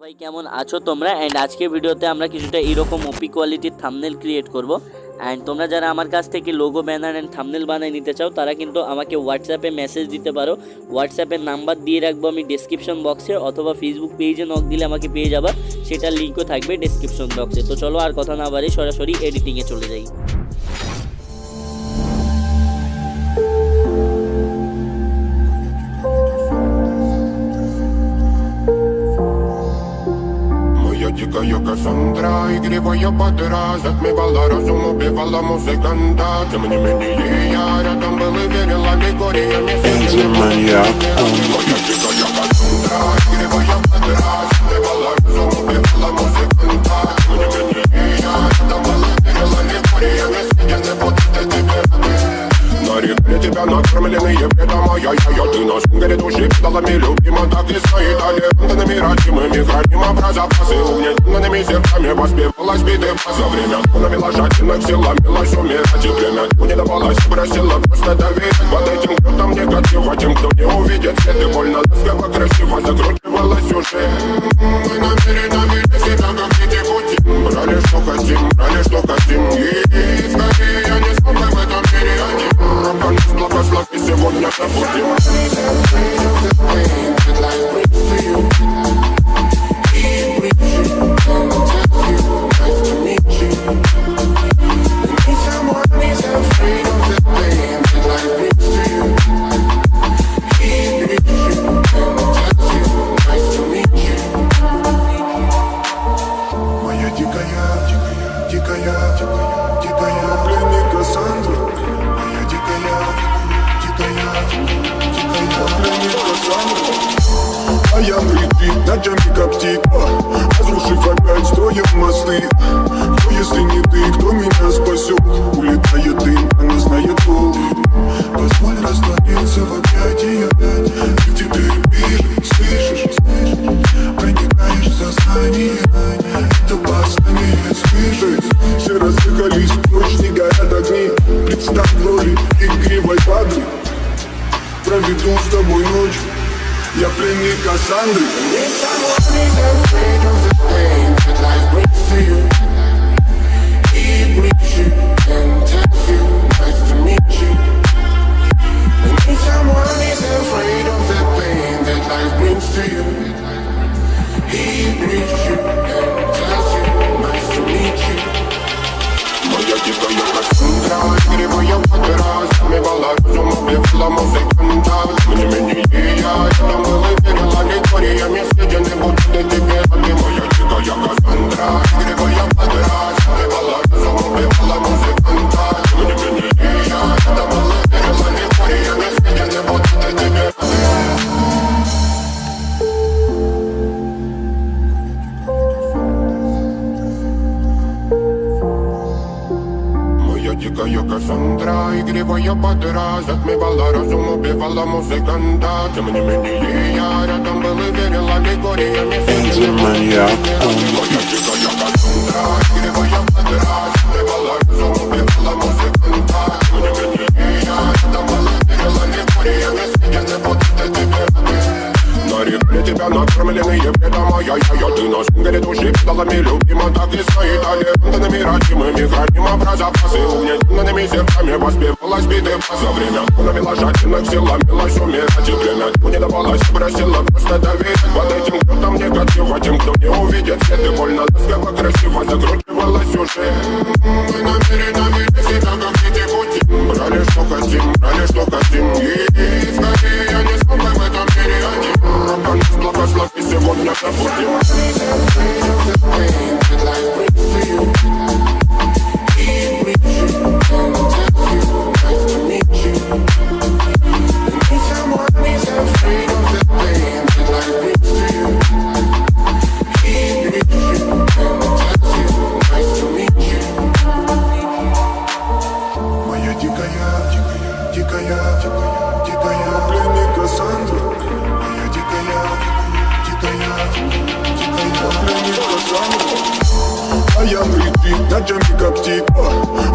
ভাই কেমন আছো তোমরা? অ্যান্ড আজকের ভিডিওতে আমরা কিছুটা এরকম ওপি কোয়ালিটির থামনেল ক্রিয়েট করব। অ্যান্ড তোমরা যারা আমার কাছ থেকে লোগো ব্যানার অ্যান্ড থামনেল বানিয়ে নিতে চাও, তারা কিন্তু আমাকে হোয়াটসঅ্যাপে মেসেজ দিতে পারো। হোয়াটসঅ্যাপের নাম্বার দিয়ে রাখব আমি ডেসক্রিপশন বক্সে অথবা ফেসবুক পেজে নক দিলে আমাকে পেয়ে যাবা। সেটার লিঙ্কও থাকবে ডেসক্রিপশন বক্সে তো চলো আর কথা না বাড়ি সরাসরি এডিটিংয়ে চলে যাই। Моя дикая Кассандра, игривая подра Затмевала разум, убивала музыканта Тем не менее я рядом был и верил аллегориями Бензомания. Моя дикая Кассандра, игривая подра Затмевала разум, накормленные бредом моя я, я, Ты на шунгере души педалами любима Так и стоит талентами родимыми Храним образопасы угнетенными сердцами Воспевалась биты За время тонами ложательных сил Ломилась умирать и время не давалась Просила просто доверять под этим крутом негатива. Тем, кто не увидит свет и больно. Ласково красиво Закручивалась дикая, дикая, пленник Кассандра. Моя дикая, дикая, дикая пленник Кассандра. А я летит, ночами коптит, разрушив опять строим мосты. Кто, если не ты, кто меня спасет? Улетает дым, она знает Проведу с тобой ночь Я пленник Кассандры To you, he breathes you and tells you, nice to meet you. Моя дикая Кассандра, игривая подра Затмевала разум, убивала музыканта Моя дикая Кассандра, игривая подра Затмевала разум, убивала музыканта Тем не менее я рядом был и верил аллегориями Бензомания. Моя тебя накормленные бредом моя я, я Ты на шунгере души педалами любима Так и стоит талентами родимыми Храним образопасы угнетенными сердцами Воспевалась биты за время Тонами ложательных сил ломилась умирать И время? Не давалась Просила просто доверять под этим крутом негатива Тем, кто не увидит свет и больно ласково красиво Закручивалась уже. Мы намеренно Thank you. Not Jamaica petite